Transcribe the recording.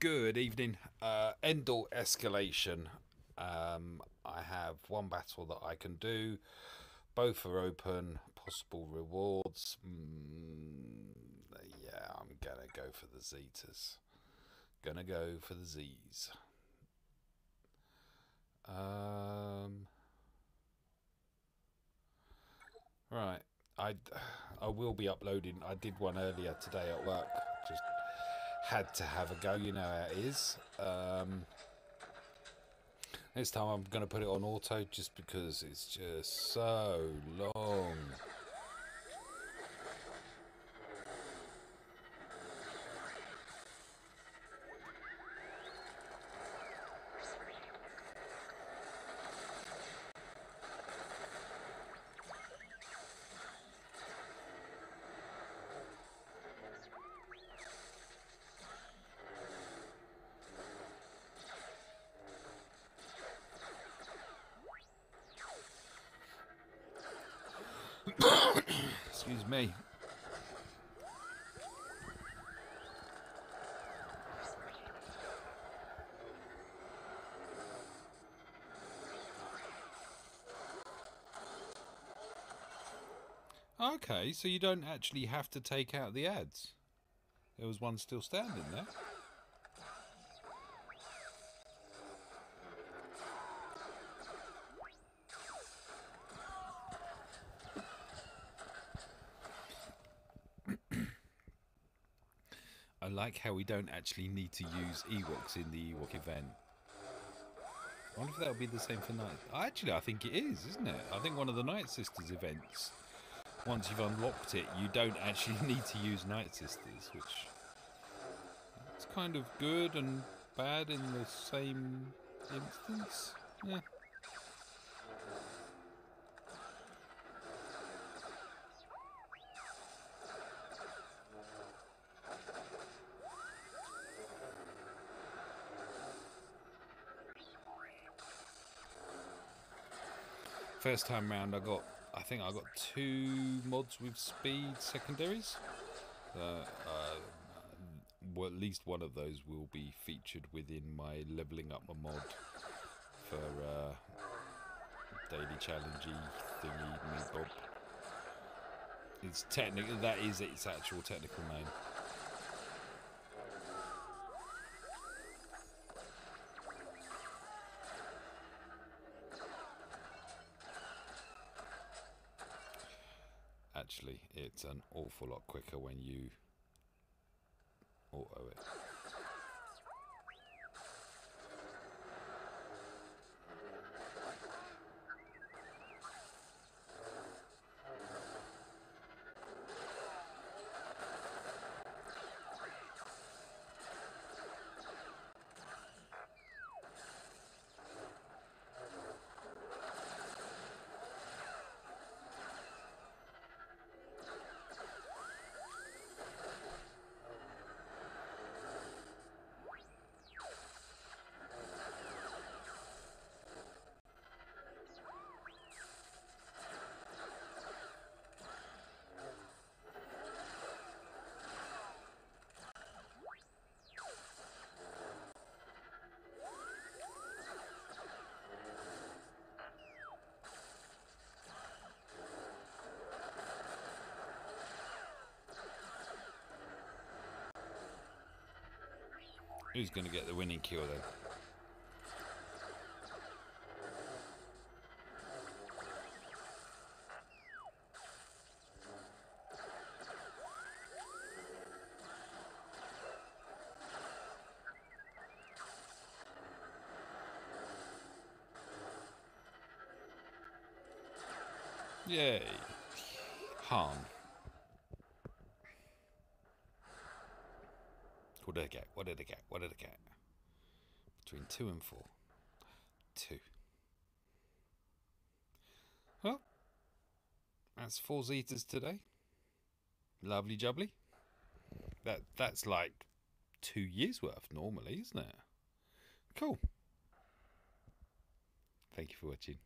Good evening. Uh, Endor escalation. Um, I have one battle that I can do. Both are open. Possible rewards. Mm, yeah, I'm gonna go for the Zetas. Gonna go for the Z's. Um. Right. I I will be uploading. I did one earlier today at work. Just had to have a go. You know how it is. Um, this time I'm going to put it on auto just because it's just so long. Excuse me. Okay, so you don't actually have to take out the adds. There was one still standing there. I like how we don't actually need to use Ewoks in the Ewok event. I wonder if that'll be the same for Night. Actually, I think it is, isn't it? I think one of the Night Sisters events, once you've unlocked it, you don't actually need to use Night Sisters, which it's kind of good and bad in the same instance. Yeah. First time round, I got, I think I got two mods with speed secondaries. Uh, uh, well, at least one of those will be featured within my leveling up a mod for uh, daily challengey thingy me bob. It's technical. That is its actual technical name. Actually, it's an awful lot quicker when you auto it. Who's going to get the winning kill then? Yay. Han. What did I get? What did I get? What did I get? Between two and four. Two. Well, that's four Zetas today. Lovely jubbly. That that's like two years worth normally, isn't it? Cool. Thank you for watching.